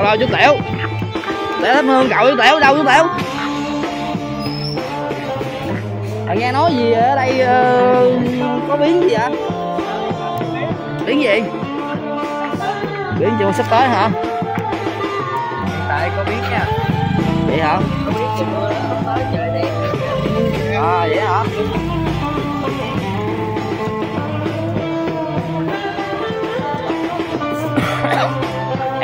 alo chú tiểu. Tiểu thắp hương cậu chú tiểu đâu chú tiểu? À, nghe nói gì ở đây ờ, có biến gì ạ biến gì? Biến chưa sắp tới hả? Tại có biết nha. Vậy hả? Có biết trời mưa sắp tới trời đen à vậy hả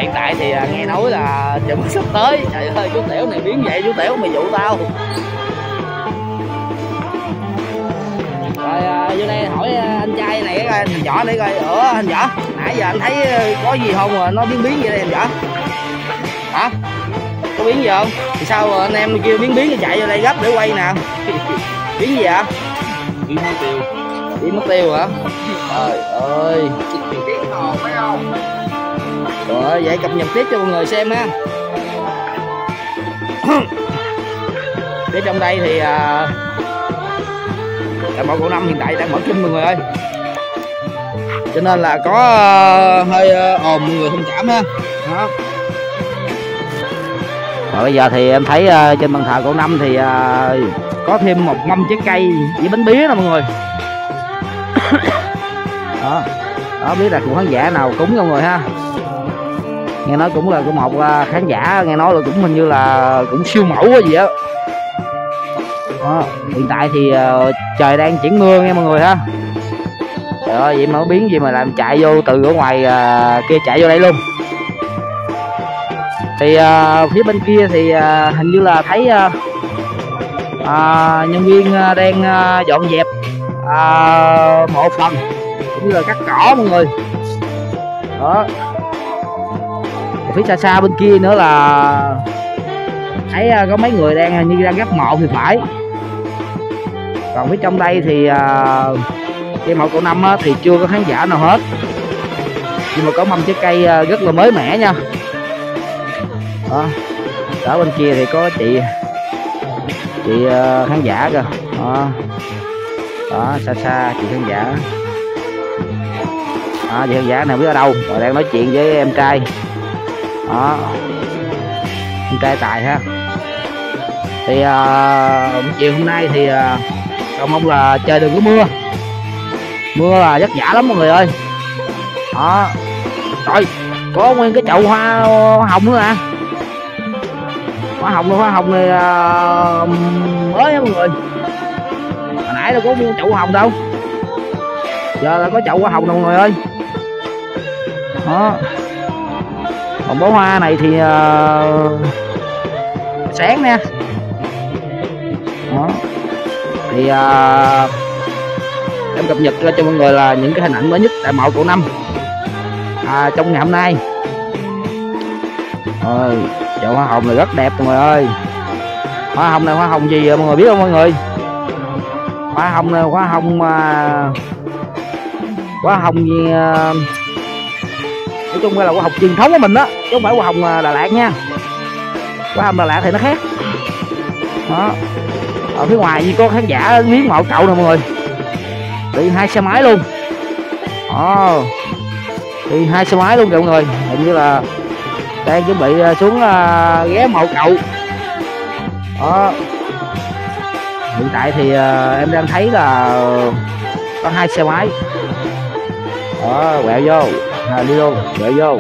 hiện tại thì à, nghe nói là trời mưa sắp tới. Trời ơi chú tiểu này biến vậy chú tiểu mày dụ tao. Rồi à, vô đây hỏi à, anh trai này coi anh võ để coi. Ủa anh võ nãy giờ anh thấy có gì không mà nó biến biến vậy đây anh võ hả? Có biến gì không? Thì sao anh em kêu biến biến chạy vô đây gấp để quay nè? Biến gì ạ biến mất tiêu. Biến mất tiêu hả? Trời ơi. Biến hồn phải không rồi vậy cập nhật tiếp cho mọi người xem ha. Phía trong đây thì à, là mọi cổ năm hiện tại đang mở kinh mọi người ơi. Cho nên là có à, hơi à, ồn mọi người thông cảm ha. Đó. Rồi bây giờ thì em thấy à, trên bàn thờ cổ năm thì à, có thêm một mâm trái cây với bánh bía nè mọi người. Đó. Đó biết là của khán giả nào cúng không mọi người ha nghe nói cũng là của một à, khán giả nghe nói là cũng hình như là cũng siêu mẫu cái gì á. Đó. hiện tại thì ờ, trời đang chuyển mưa nha mọi người ha. Trời ơi vậy mà biến gì mà làm chạy vô từ ở ngoài à, kia chạy vô đây luôn. Thì ờ, phía bên kia thì ờ, hình như là thấy à, nhân viên à, đang à, dọn dẹp à, một phần cũng như là cắt cỏ mọi người. Đó phía xa xa bên kia nữa là thấy à, có mấy người đang hình như đang gấp mộ thì phải. Còn phía trong đây thì cây cái mộ cổ năm á, thì chưa có khán giả nào hết. Nhưng mà có mâm trái cây uh, rất là mới mẻ nha. Đó ở bên kia thì có chị chị uh, khán giả kìa. Đó đó xa xa chị khán giả. Đó chị khán giả nào biết ở đâu? Rồi đang nói chuyện với em trai đó. Em trai tài ha. Thì uh, chiều hôm nay thì à, uh, cầu mong là trời đừng có mưa. Mưa là rất giả lắm mọi người ơi. Đó. Trời có nguyên cái chậu hoa, hoa hồng nữa à, hoa hồng hoa hồng này uh, mới á mọi người. Hồi nãy đâu có mua chậu hoa hồng đâu. Giờ là có chậu hoa hồng rồi mọi người ơi. Đó còn bó hoa này thì uh, sáng nha đó. Thì uh, em cập nhật cho mọi người là những cái hình ảnh mới nhất tại mậu của năm. À, trong ngày hôm nay. Rồi chậu hoa hồng này rất đẹp mọi người ơi. Hoa hồng này hoa hồng gì vậy? Mọi người biết không mọi người? Hoa hồng này hoa hồng mà hoa hồng gì uh, nói chung là quả hồng truyền thống của mình đó chứ không phải quả hồng à, Đà Lạt nha. Quả hồng Đà Lạt thì nó khác. Đó. Ở phía ngoài như có khán giả miếng mộ cậu nè mọi người. Đi hai xe máy luôn. Đó. Đi hai xe máy luôn kìa mọi người. Hình như là đang chuẩn bị à, xuống uh, ghé mộ cậu. Đó. Hiện tại thì uh, em đang thấy là có hai xe máy. Đó quẹo vô à, đi luôn gửi vô.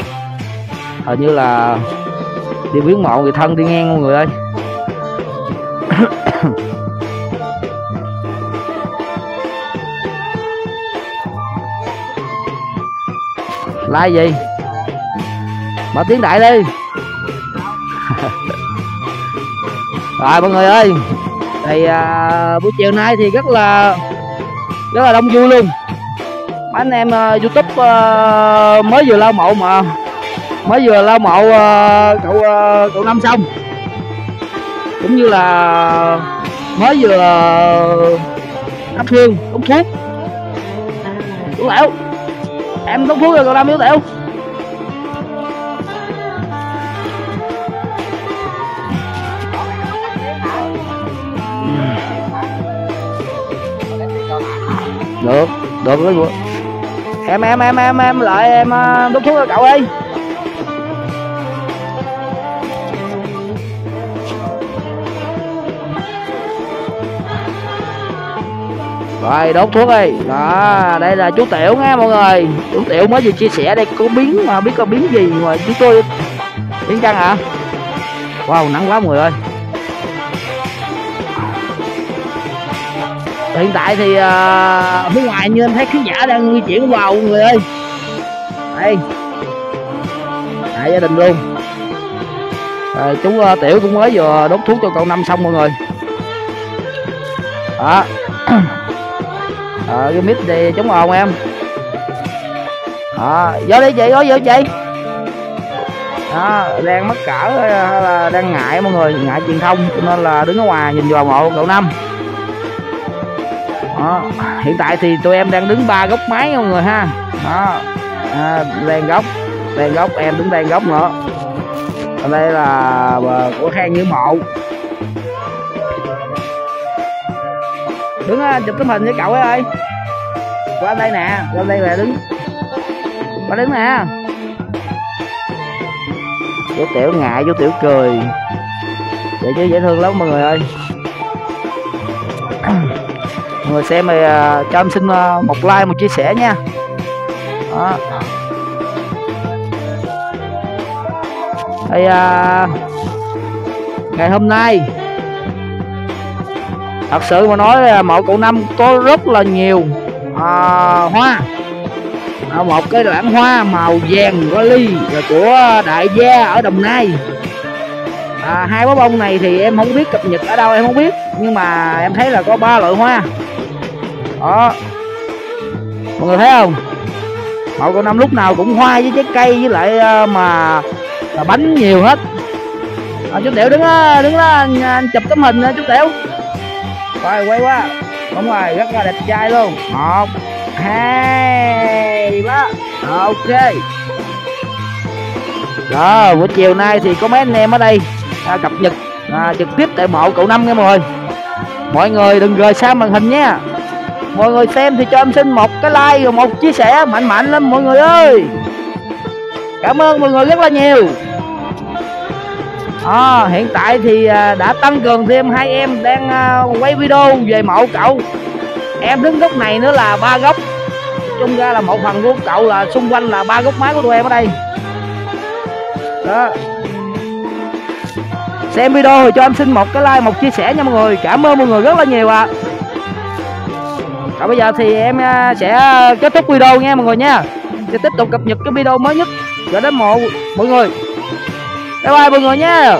Hình như là đi viếng mộ người thân đi ngang mọi người ơi. Like gì? Mở tiếng đại đi. Rồi mọi người ơi. Thì à, buổi chiều nay thì rất là rất là đông vui luôn anh em uh, youtube uh, mới vừa lao mộ mà. Mới vừa lao mộ uh, ờ, cậu uh, cậu năm xong cũng như là mới vừa thắp hương đóng thuốc chú tiểu em đóng thuốc rồi cậu năm chú tiểu. Được được cái em em em em em, lại em à, đốt thuốc cho cậu đi. Rồi, đốt thuốc đi. Đó, đây là chú tiểu nha mọi người. Chú tiểu mới vừa chia sẻ đây, có biến mà biết có biến gì mà chúng tôi biến chăng hả? Wow, nắng quá mọi người ơi. Hiện tại thì uh, phía ngoài như anh thấy khán giả đang di chuyển vào mọi người ơi. Đây. Đại gia đình luôn. À, chú uh, tiểu cũng mới vừa đốt thuốc cho cậu năm xong mọi người. Đó. À, cái mít thì chống ồn em. Đó vô đi chị vô vô chị. Đó đang mắc cỡ hay là đang ngại mọi người ngại truyền thông cho nên là đứng ở ngoài nhìn vào mộ cậu năm đó. hiện tại thì tụi em đang đứng ba góc máy mọi người ha. Đó. À, đèn góc. Đèn góc em đứng đèn góc nữa. Ở đây là à, của khang như mộ đứng à, chụp tấm hình với cậu ấy ơi. Qua đây nè qua đây là đứng. Qua đứng nè. Chú tiểu ngại chú tiểu cười. Vậy chứ dễ thương lắm mọi người ơi người xem thì uh, cho em xin uh, một like một chia sẻ nha. Đó. Thì à, ngày hôm nay thật sự mà nói là mộ cụ năm có rất là nhiều à, hoa. À, một cái lãng hoa màu vàng có ly là của đại gia ở đồng nai. À, hai bó bông này thì em không biết cập nhật ở đâu em không biết. Nhưng mà em thấy là có ba loại hoa đó. Mọi người thấy không? Mẫu con năm lúc nào cũng hoa với trái cây với lại ờ, mà là bánh nhiều hết. À, chú tiểu đứng đó, đứng đó anh, anh chụp tấm hình chú tiểu. Rồi quay quá. Đúng rồi rất là đẹp trai luôn. Một hai ba. Ok. Đó buổi chiều nay thì có mấy anh em ở đây à, cập nhật à, trực tiếp tại mộ cậu năm nha mọi người. Mọi người đừng rời xa màn hình nha mọi người xem thì cho em xin một cái like và một chia sẻ mạnh mạnh lên mọi người ơi. Cảm ơn mọi người rất là nhiều. À, hiện tại thì à, đã tăng cường thêm hai em đang à, quay video về mộ cậu. Em đứng góc này nữa là ba góc. Chung ra là một phần của cậu là xung quanh là ba góc máy của tụi em ở đây. Đó. Xem video thì cho em xin một cái like một chia sẻ nha mọi người. Cảm ơn mọi người rất là nhiều ạ. à. Rồi bây giờ thì em à, sẽ à, kết thúc video nha mọi người nha. Sẽ tiếp tục cập nhật cái video mới nhất. Gửi đến mộ, mọi người. Bye bye mọi người nha.